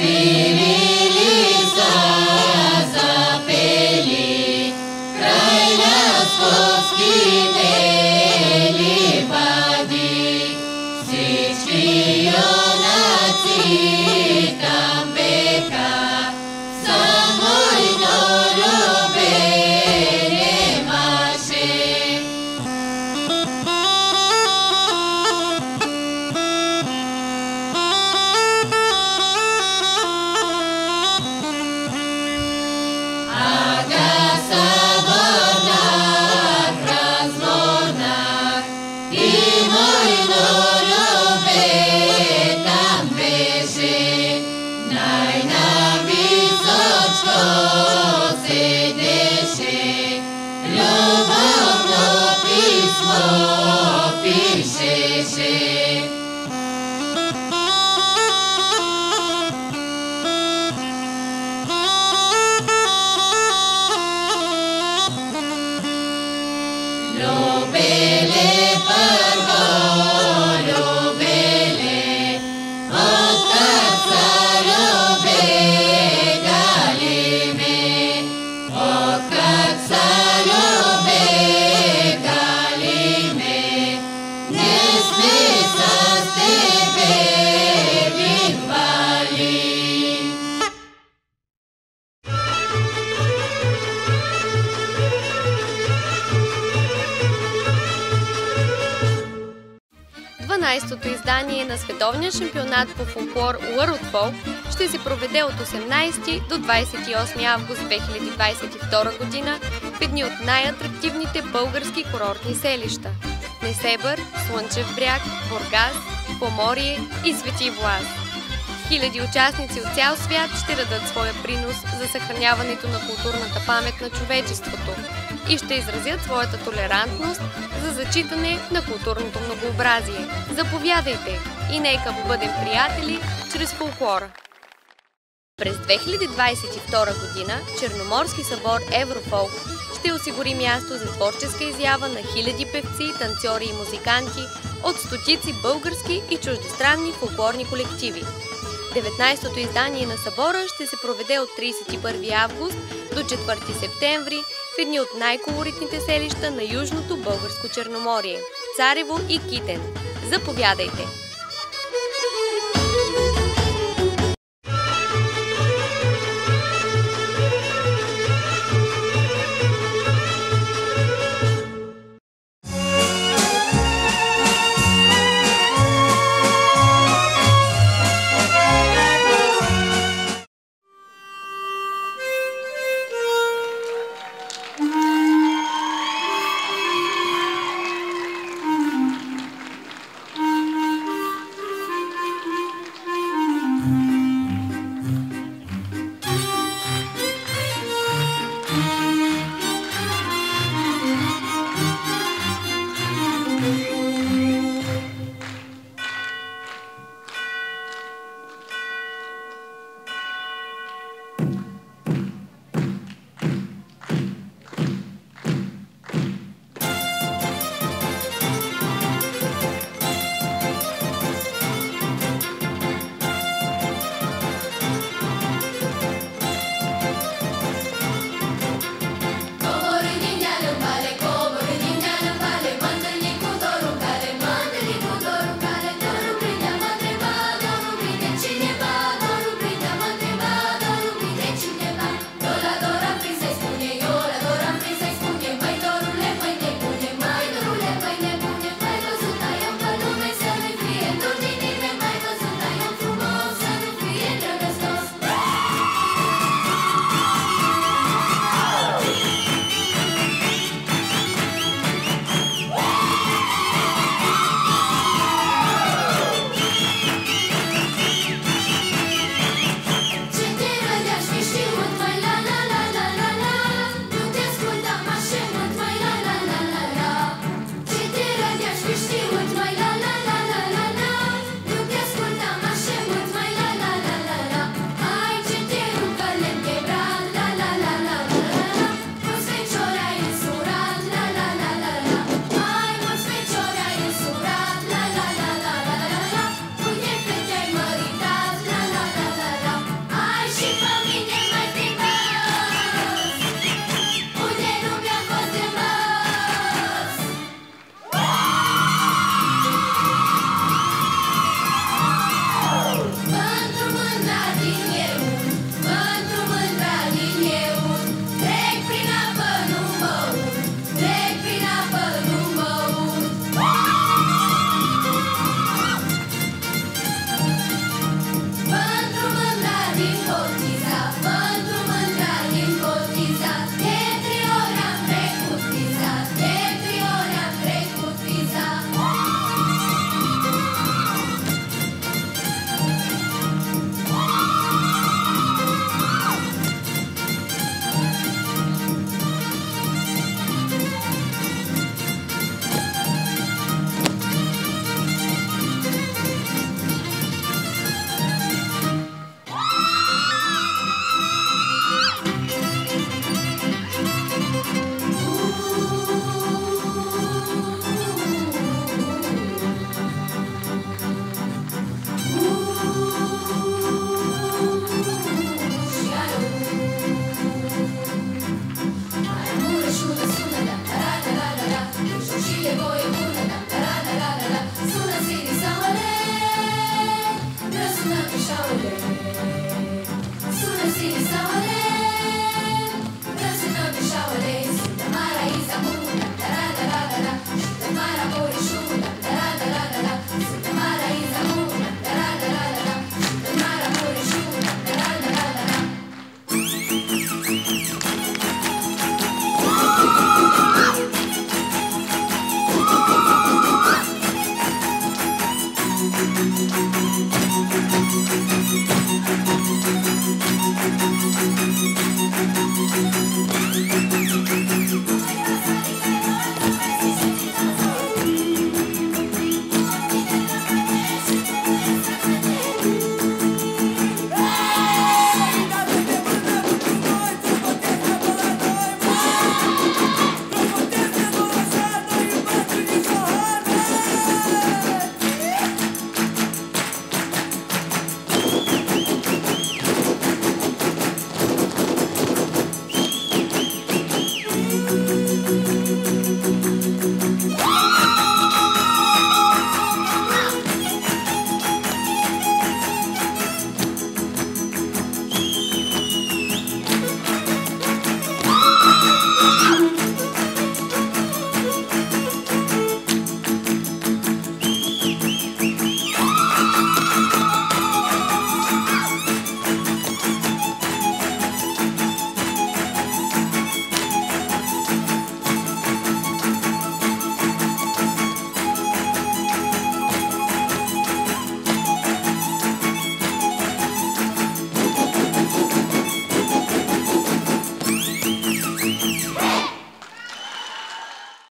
Співілі за запилі, край нас на световния шампионат по фолклор World Folk ще се проведе от 18 до 28 август 2022 година в едни от най-атрактивните български курортни селища – Несебър, Слънчев бряг, Бургас, Поморие и Свети Влас. Хиляди участници от цял свят ще дадат своя принос за съхраняването на културната памет на човечеството и ще изразят своята толерантност за зачитане на културното многообразие. Заповядайте и нека бъдем приятели чрез фолклора. През 2022 година Черноморски събор Еврофолк ще осигури място за творческа изява на хиляди певци, танцори и музиканти от стотици български и чуждестранни фолклорни колективи. 19-то издание на събора ще се проведе от 31 август до 4 септември едни от най-колоритните селища на Южното българско Черноморие – Царево и Китен. Заповядайте!